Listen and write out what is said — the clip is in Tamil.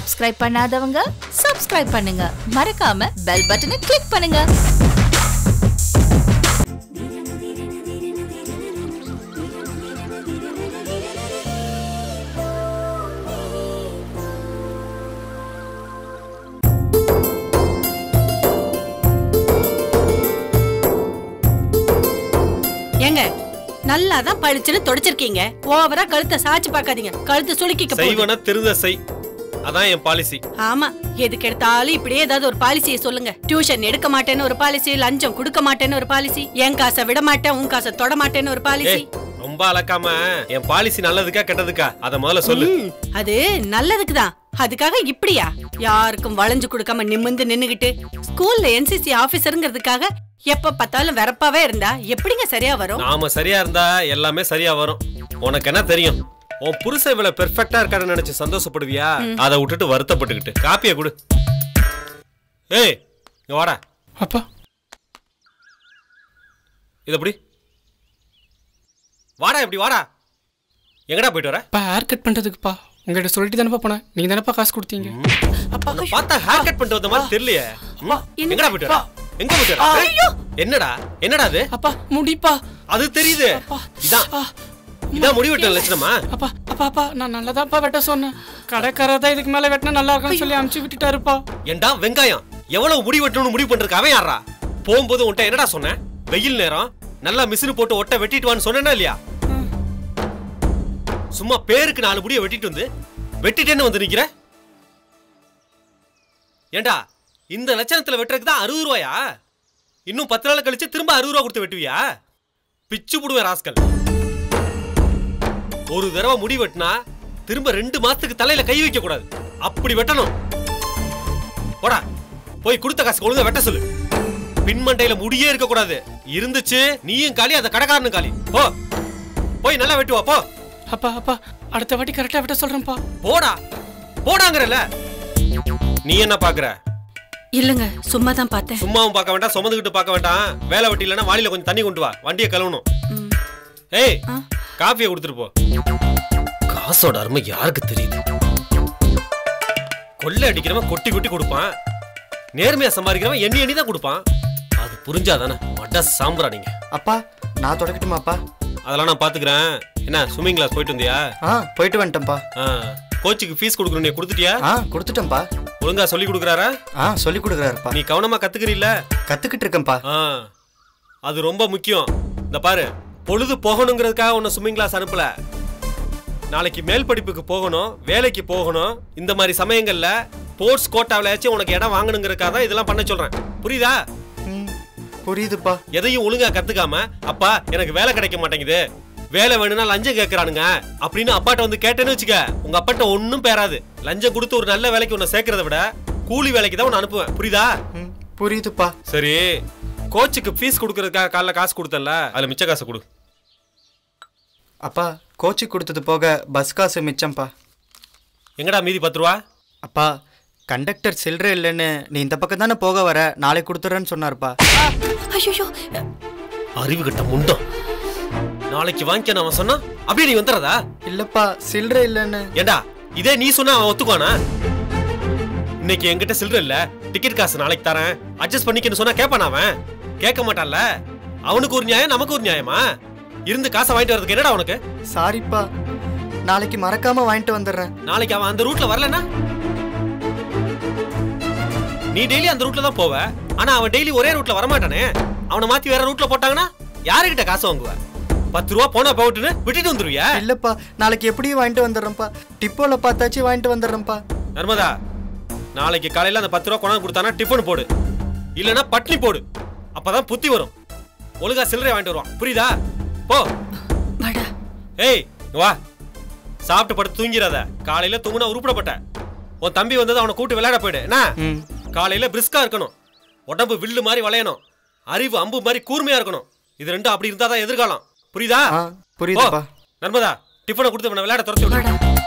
சப்ஸ்கிரைப் பண்ணாதவங்க சப்ஸ்கிரைப் பண்ணுங்க. மறக்காம பெல் பட்டனை கிளிக் பண்ணுங்க. ஏங்க நல்லா தான் பளிச்சுன்னு தொடச்சிருக்கீங்க. ஓவரா கழுத்தை சாச்சு பார்க்காதீங்க. கழுத்து சுளுக்கிக்க செய்வன திருந்த செய். அதான் என் பாலிசி ஆமா எதுக்கு எடுத்தாலும் இப்படியே ஏதாவது ஒரு பாலிசியை சொல்லுங்க. டியூஷன் எடுக்க மாட்டேன்னு ஒரு பாலிசி லஞ்சம் கொடுக்க மாட்டேன்னு ஒரு பாலிசி என் காசை விட மாட்டேன் உன் காசை தொட மாட்டேன்னு ஒரு பாலிசி ரொம்ப அலக்காம என் பாலிசி நல்லதுக்கா கெட்டதுக்கா? அத முதல்ல சொல்லு. அது நல்லதுக்கு தான். அதுக்காக இப்படியா? யாருக்கும் வளைஞ்சு கொடுக்காம நிமிந்து நின்னுகிட்டு ஸ்கூல்ல என்சிசி ஆபீசருங்கிறதுக்காக எப்ப பார்த்தாலும் வெறப்பாவே இருந்தா எப்படிங்க சரியா வரும்? நாம சரியா இருந்தா எல்லாமே சரியா வரும். உனக்கு என்ன தெரியும்? உன் புருஷன் இவ்வளவு பெர்ஃபெக்ட்டா இருக்கான்னு நினைச்சு சந்தோஷப்படுவியா? அதை விட்டுட்டு வருத்தப்பட்டுக்கிட்டு. காப்பிய கொடு. ஏய் இங்க வாடா. அப்பா. இது எப்படி வாடா இப்படி வாடா. எங்கடா போயிட்டு வர? அப்பா ஹேர் கட் பண்ணுறதுக்குப்பா உங்ககிட்ட சொல்லிட்டு தானப்பா போனேன். நீங்கள் தானப்பா காசு கொடுத்தீங்க? அப்பா. பார்த்தா ஹேர் கட் பண்ணிட்டு வந்த மாதிரி தெரியலையே. எங்கடா போயிட்டு வர? எங்க போயிட்டு வர? என்னடா? என்னடா அது? அப்பா முடிப்பா. அது தெரியுது. இதான். இதான் முடிவெட்ட லட்சணமா? அப்பா அப்பா அப்பா நான் நல்லதாப்பா வெட்ட சொன்னேன். கடைக்காரர் தான் இதுக்கு மேலே வெட்டினா நல்லா இருக்கும்னு சொல்லி அமுச்சு விட்டுட்டாருப்பா. ஏண்டா வெங்காயம்? எவ்வளவு முடி வெட்டணும்னு முடிவு பண்றதுக்கு அவன் யாரா போகும்போது உன்ட்ட என்னடா சொன்னேன்? வெயில் நேரம் நல்லா மிஷின் போட்டு ஒட்ட வெட்டிட்டு வான்னு சொன்னேனா இல்லையா? சும்மா பேருக்கு நாலு முடிய வெட்டிட்டு வந்து வெட்டிட்டேன்னு வந்து நிக்கிற? ஏண்டா இந்த லட்சணத்துல வெட்டுறதுக்கு தான் அறுபது ரூபாயா? இன்னும் பத்து நாள் கழிச்சு திரும்ப அறுபது ரூபா கொடுத்து வெட்டுவியா? பிச்சு புடுவேன் ராஸ்கல். ஒரு தடவை முடி வெட்டினா திரும்ப ரெண்டு மாசத்துக்கு தலையில கை வைக்க கூடாது. அப்படி வெட்டணும். போடா. போய் கொடுத்த காசு ஒழுங்கா வெட்ட சொல்லு. பின்மண்டையில முடியே இருக்க கூடாது. இருந்துச்சு நீயும் காலி அந்த கடைக்காரனும் காலி. போ. போய் நல்லா வெட்டுவா போ. அப்பா அப்பா அடுத்த வாட்டி கரெக்டாக வெட்ட சொல்கிறேன்ப்பா போடா. போடாங்கறல நீ என்ன பாக்குற? இல்லங்க சும்மா தான் பார்த்தேன். சும்மாவும் பார்க்க வேண்டாம் சுமந்துக்கிட்டு பார்க்க வேண்டாம். வேலை வெட்டி இல்லைன்னா வாளியில கொஞ்சம் தண்ணி கொண்டு வா. வண்டியை கழுவணும். ம். ஏய். காஃபியை கொடுத்துட்டு போ. காசோட அருமை யாருக்கு தெரியுது? கொள்ளை அடிக்கிறவன் கொட்டி கொட்டி கொடுப்பான். நேர்மையா சம்பாதிக்கிறவன் எண்ணி எண்ணி தான் கொடுப்பான். அது புரிஞ்சாதானே? வட சாம்பிரா நீங்க. அப்பா நான் தொடக்கட்டுமாப்பா அதெல்லாம் நான் பாத்துக்கிறேன். என்ன ஸ்விம்மிங் கிளாஸ் போயிட்டு வந்தியா? ஆ போயிட்டு வந்துட்டேன்ப்பா. ஆ, கோச்சுக்கு ஃபீஸ் கொடுக்கணும் நீ கொடுத்துட்டியா? ஆ கொடுத்துட்டேன்ப்பா. ஒழுங்கா சொல்லி கொடுக்குறாரா? ஆ சொல்லி கொடுக்குறாருப்பா. நீ கவனமா கத்துக்கிறீல்ல? கத்துக்கிட்டு இருக்கேன்ப்பா. ஆ அது ரொம்ப முக்கியம். இந்த பாரு பொழுது போகணுங்கிறதுக்காக உன்னை ஸ்விம்மிங் கிளாஸ் அனுப்பல. நாளைக்கு மேல் படிப்புக்கு போகணும் வேலைக்கு போகணும் இந்த மாதிரி சமயங்கள்ல ஸ்போர்ட்ஸ் கோட்டாவிலாச்சும் உனக்கு இடம் வாங்கணுங்கிறதுக்காக தான் இதெல்லாம் பண்ண சொல்றேன். புரியுதா? ம் புரியுதுப்பா. எதையும் ஒழுங்கா கத்துக்காம அப்பா எனக்கு வேலை கிடைக்க மாட்டேங்குது. வேலை வேணும்னா லஞ்சம் கேட்கறானுங்க அப்படின்னு அப்பாட்ட வந்து கேட்டேன்னு வச்சுக்க உங்க அப்பாட்ட ஒன்னும் பேராது. லஞ்சம் கொடுத்து ஒரு நல்ல வேலைக்கு உன்னை சேர்க்கறத விட கூலி வேலைக்கு தான் உன்னை அனுப்புவேன். புரியுதா? புரியுதுப்பா. சரி. கோச்சுக்கு ஃபீஸ் கொடுக்கறதுக்காக காலைல காசு கொடுத்தல அதுல மிச்ச காசு கொடு. அப்பா கோச்சி கொடுத்தது போக பஸ் காசு மிச்சம்ப்பா எங்கடா மீதி பத்து ரூபா? அப்பா கண்டக்டர் சில்லற இல்லைன்னு நீ இந்த பக்கம் தானே போக வர நாளைக்கு கொடுத்துறேன்னு சொன்னார்ப்பா. ஐயோ. அறிவு கட்ட முண்டம் நாளைக்கு வாங்கிக்க அவன் சொன்னா அப்படியே நீ வந்துடுறதா? இல்லப்பா சில்லற இல்லைன்னு. ஏண்டா இதே நீ சொன்னா அவன் ஒத்துக்குவானா? இன்னைக்கு என்கிட்ட சில்லற இல்ல டிக்கெட் காசு நாளைக்கு தரேன் அட்ஜஸ்ட் பண்ணிக்கன்னு சொன்னா கேட்பானா அவன்? கேட்க மாட்டான்ல. அவனுக்கு ஒரு நியாயம் நமக்கு ஒரு நியாயமா? இருந்து காசை வாங்கிட்டு வரதுக்கு என்னடா உனக்கு? சாரிப்பா. நாளைக்கு மறக்காம வாங்கிட்டு வந்துடுறேன். நாளைக்கு அவன் அந்த ரூட்ல வரலனா நீ டெய்லி அந்த ரூட்ல தான் போவ. ஆனா அவன் டெய்லி ஒரே ரூட்ல வரமாட்டானே. அவனை மாத்தி வேற ரூட்ல போட்டாங்கன்னா யாருகிட்ட காசு வாங்குவ? பத்து ரூபா போனா போட்டுன்னு விட்டுட்டு வந்துருவியா? இல்லப்பா நாளைக்கு எப்படியும் வாங்கிட்டு வந்துடுறேன்ப்பா. டிப்போல பார்த்தாச்சு வாங்கிட்டு வந்துடுறேன்ப்பா. நர்மதா நாளைக்கு காலையில அந்த பத்து ரூபா கொண்டாந்து கொடுத்தானா டிஃபன் போடு. இல்லனா பட்னி போடு. அப்பதான் புத்தி வரும். ஒழுங்கா சில்லறை வாங்கிட்டு வருவான். புரியுதா? போ. வாடா. ஏய் வா. சாப்பிட்டு படுத்து தூங்கிறாத காலையில தூங்குனா உருப்படப்பட்ட. உன் தம்பி வந்தது அவனை கூட்டு விளையாட போயிடு. என்ன? காலையில பிரிஸ்கா இருக்கணும். உடம்பு வில்லு மாதிரி வளையணும். அறிவு அம்பு மாதிரி கூர்மையா இருக்கணும். இது ரெண்டும் அப்படி இருந்தாதான் எதிர்காலம். புரியுதா? ஆ புரியுதுப்பா. நர்மதா டிஃபனை கொடுத்து விளையாட துரத்தி விடு. வாடா.